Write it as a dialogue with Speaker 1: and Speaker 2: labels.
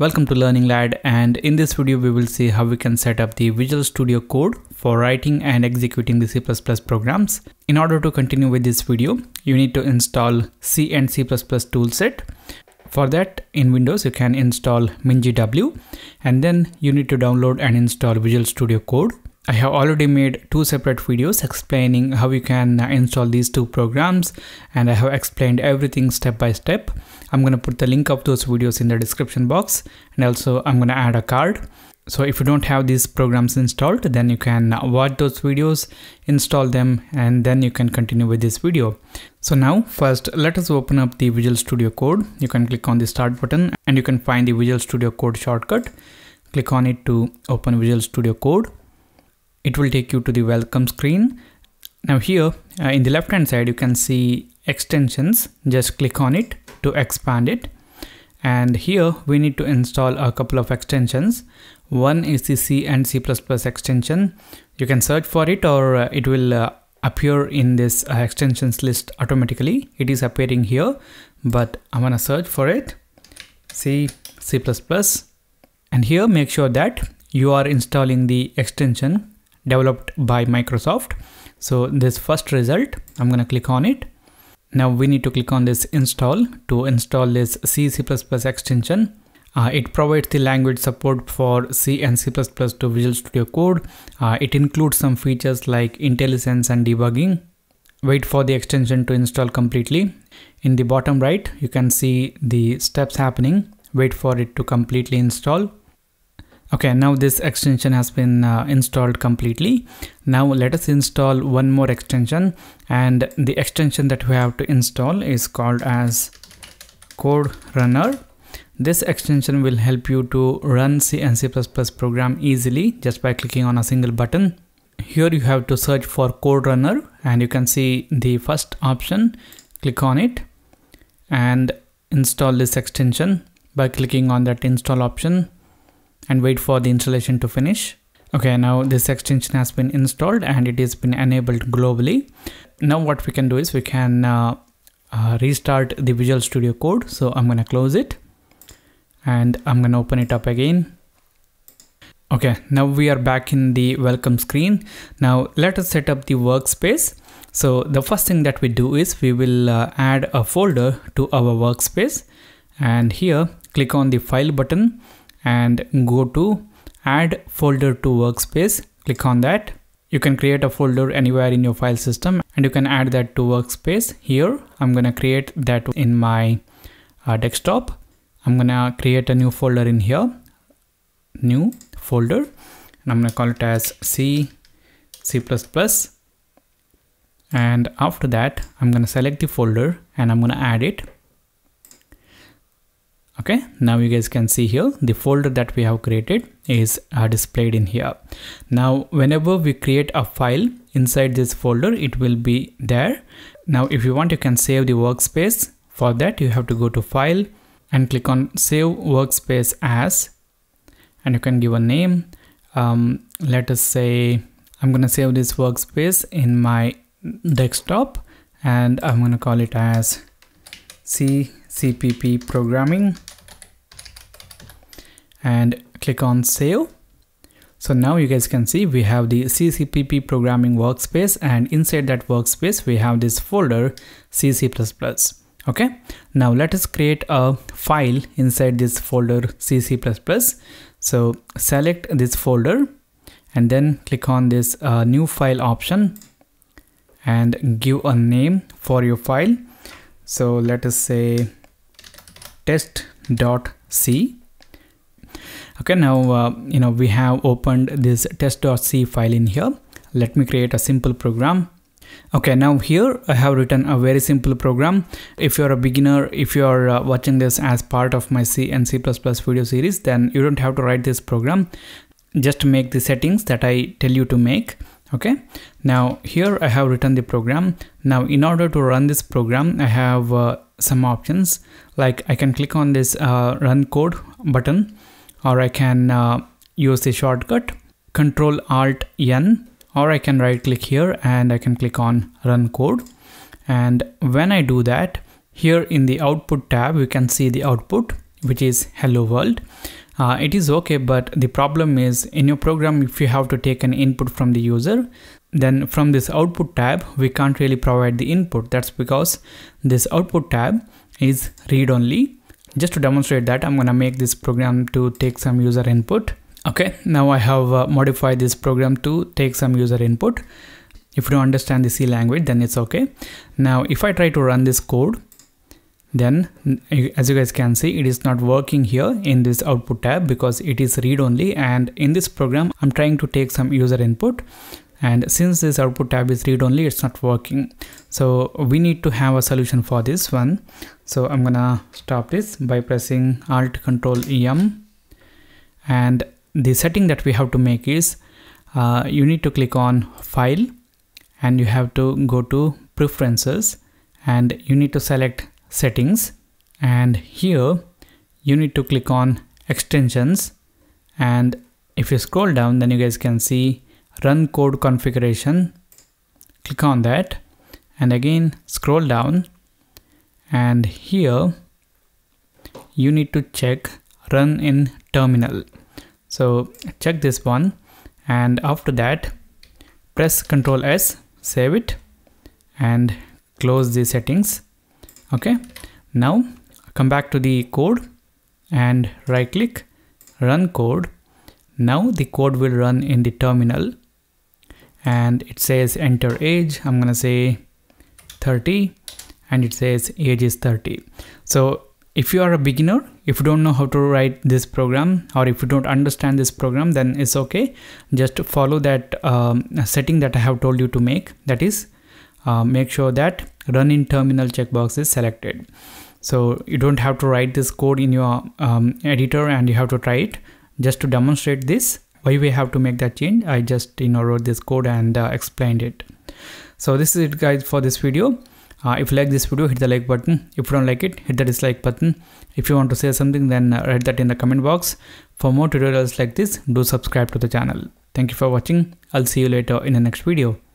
Speaker 1: Welcome to Learning Lad and in this video we will see how we can set up the Visual Studio Code for writing and executing the C++ programs. In order to continue with this video, you need to install C and C++ toolset. For that, in Windows you can install MinGW and then you need to download and install Visual Studio Code. I have already made two separate videos explaining how you can install these two programs and I have explained everything step by step. I'm going to put the link of those videos in the description box and also I'm going to add a card. So if you don't have these programs installed then you can watch those videos, install them and then you can continue with this video. So now first let us open up the Visual Studio Code. You can click on the start button and you can find the Visual Studio Code shortcut. Click on it to open Visual Studio Code it will take you to the welcome screen. Now here uh, in the left hand side you can see extensions. Just click on it to expand it. And here we need to install a couple of extensions. One is the C and C++ extension. You can search for it or uh, it will uh, appear in this uh, extensions list automatically. It is appearing here, but I'm gonna search for it. C, C++. And here make sure that you are installing the extension developed by Microsoft. So this first result, I'm going to click on it. Now we need to click on this install to install this C, extension. Uh, it provides the language support for C and C++ to Visual Studio Code. Uh, it includes some features like IntelliSense and debugging. Wait for the extension to install completely. In the bottom right, you can see the steps happening. Wait for it to completely install. Okay, now this extension has been uh, installed completely. Now let us install one more extension and the extension that we have to install is called as Code Runner. This extension will help you to run C and C++ program easily just by clicking on a single button. Here you have to search for Code Runner and you can see the first option. Click on it and install this extension by clicking on that install option and wait for the installation to finish. Okay, now this extension has been installed and it has been enabled globally. Now what we can do is we can uh, uh, restart the Visual Studio Code. So I'm going to close it and I'm going to open it up again. Okay, now we are back in the welcome screen. Now let us set up the workspace. So the first thing that we do is we will uh, add a folder to our workspace and here click on the file button and go to add folder to workspace. Click on that. You can create a folder anywhere in your file system and you can add that to workspace. Here i'm gonna create that in my uh, desktop. I'm gonna create a new folder in here new folder. And i'm gonna call it as c c++ and after that i'm gonna select the folder and i'm gonna add it okay now you guys can see here the folder that we have created is uh, displayed in here. Now whenever we create a file inside this folder it will be there. Now if you want you can save the workspace. For that you have to go to file and click on save workspace as and you can give a name. Um, let us say I'm gonna save this workspace in my desktop and I'm gonna call it as C CPP programming and click on save. So now you guys can see we have the CCPP programming workspace and inside that workspace we have this folder CC++. Okay, now let us create a file inside this folder CC++. So select this folder and then click on this uh, new file option and give a name for your file. So let us say test.c okay now uh, you know we have opened this test.c file in here. Let me create a simple program. Okay now here i have written a very simple program. If you're a beginner if you're uh, watching this as part of my c and c++ video series then you don't have to write this program. Just make the settings that i tell you to make. Okay now here i have written the program. Now in order to run this program i have uh, some options. Like i can click on this uh, run code button or I can uh, use the shortcut. Control alt n or I can right click here and I can click on run code. And when I do that here in the output tab we can see the output which is hello world. Uh, it is okay but the problem is in your program if you have to take an input from the user then from this output tab we can't really provide the input. That's because this output tab is read only just to demonstrate that i'm gonna make this program to take some user input. Okay now i have uh, modified this program to take some user input. If you don't understand the c language then it's okay. Now if i try to run this code then as you guys can see it is not working here in this output tab because it is read only. And in this program i'm trying to take some user input and since this output tab is read only it's not working. So we need to have a solution for this one. So i'm gonna stop this by pressing alt control em and the setting that we have to make is uh, you need to click on file and you have to go to preferences and you need to select settings. And here you need to click on extensions. And if you scroll down then you guys can see run code configuration. Click on that. And again scroll down. And here you need to check run in terminal. So check this one. And after that press ctrl s save it and close the settings. Okay. Now come back to the code and right click run code. Now the code will run in the terminal and it says enter age. I'm gonna say 30 and it says age is 30 so if you are a beginner if you don't know how to write this program or if you don't understand this program then it's okay. Just follow that um, setting that i have told you to make. That is uh, make sure that run in terminal checkbox is selected. So you don't have to write this code in your um, editor and you have to try it. Just to demonstrate this why we have to make that change? I just you know wrote this code and uh, explained it. So this is it guys for this video. Uh, if you like this video hit the like button. If you don't like it hit the dislike button. If you want to say something then uh, write that in the comment box. For more tutorials like this do subscribe to the channel. Thank you for watching. I'll see you later in the next video